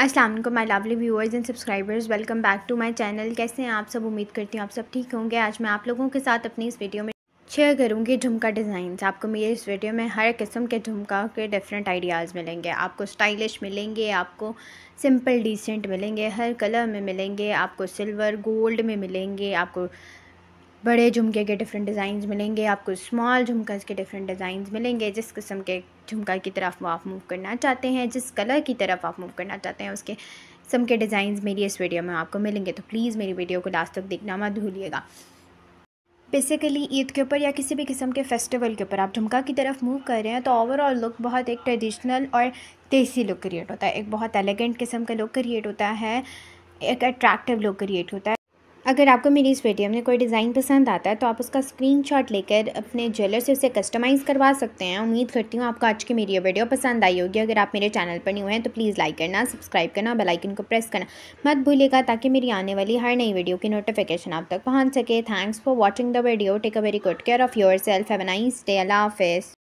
अस्सलाम वालेकुम my lovely viewers and subscribers welcome back to my channel कैसे हैं आप सब? उम्मीद करती हूँ आप सब ठीक होंगे। आज मैं आप लोगों के साथ अपनी इस वीडियो में शेयर करूँगी झुमका डिज़ाइंस आपको मेरे इस वीडियो में हर किस्म के झुमका के डिफरेंट आइडियाज़ मिलेंगे। आपको स्टाइलिश मिलेंगे, आपको सिंपल डिसेंट मिलेंगे, हर कलर में मिलेंगे, आपको सिल्वर गोल्ड में मिलेंगे, आपको बड़े झुमके के डिफरेंट डिज़ाइन मिलेंगे, आपको स्मॉल झुमका के डिफरेंट डिज़ाइन मिलेंगे, जिस किस्म के झुमका की तरफ़ आप मूव करना चाहते हैं, जिस कलर की तरफ़ आप मूव करना चाहते हैं, उसके किस्म के डिज़ाइन मेरी इस वीडियो में आपको मिलेंगे। तो प्लीज़ मेरी वीडियो को लास्ट तक देखना मत भूलिएगा। बेसिकली ईद के ऊपर या किसी भी किस्म के फेस्टिवल के ऊपर आप झुमका की तरफ़ मूव कर रहे हैं तो ओवरऑल लुक बहुत एक ट्रेडिशनल और देसी लुक क्रिएट होता है। एक बहुत एलिगेंट किस्म का लुक क्रिएट होता है, एक अट्रैक्टिव लुक क्रिएट होता है। अगर आपको मेरी इस वीडियो में कोई डिज़ाइन पसंद आता है तो आप उसका स्क्रीनशॉट लेकर अपने ज्वेलर से उसे कस्टमाइज़ करवा सकते हैं। उम्मीद करती हूँ आपको आज की मेरी ये वीडियो पसंद आई होगी। अगर आप मेरे चैनल पर हुए हैं तो प्लीज़ लाइक करना सब्सक्राइब करना बेल आइकन को प्रेस करना। मत भूलिएगा, ताकि मेरी आने वाली हर नई वीडियो की नोटिफिकेशन आप तक पहुँच सके। Thanks for watching the video take a very good care of yourself have nice day अल्लाह हाफिज़